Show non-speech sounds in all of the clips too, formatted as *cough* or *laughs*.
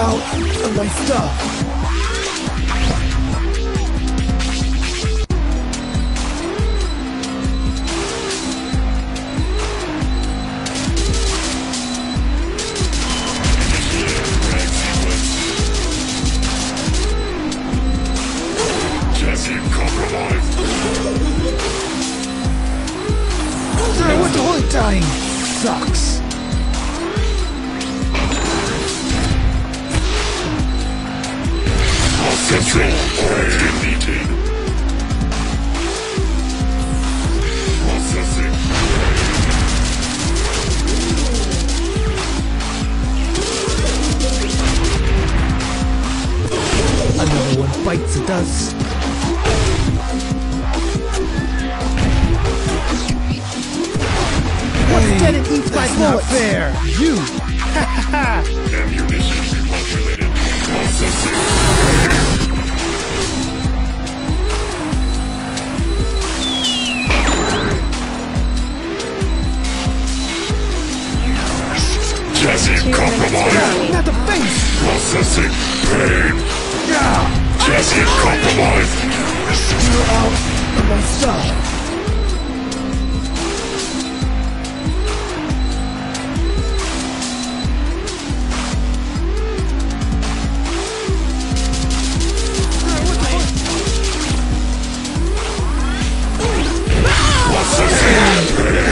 Out of my stuff. Jesse compromised. I want to hold dying. Sucks. Control deleted. Processing. Another one bites the dust. Dead and eats my That's not fair. You. *laughs* Ammunition repopulated. Processing. Pain. Yeah! Jesse compromised. You're out of my stuff.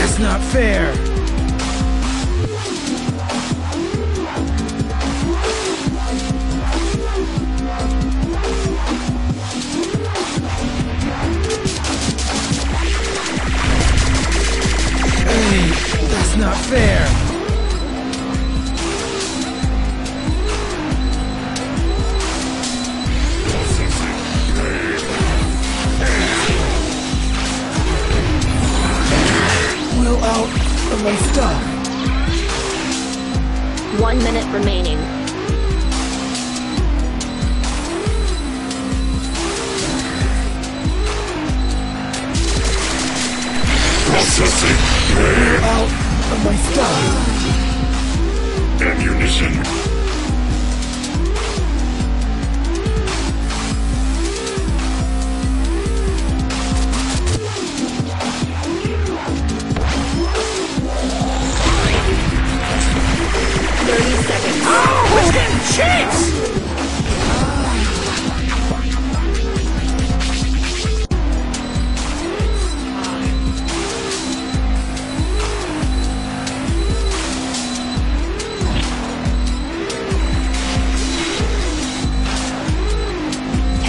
That's not fair. My stuff. One minute remaining. Processing. Out of my stuff. Ammunition.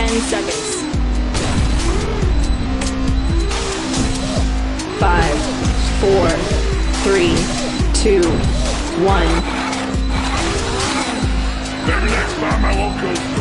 10 seconds. Five, four, three, two, one. Maybe next time I won't go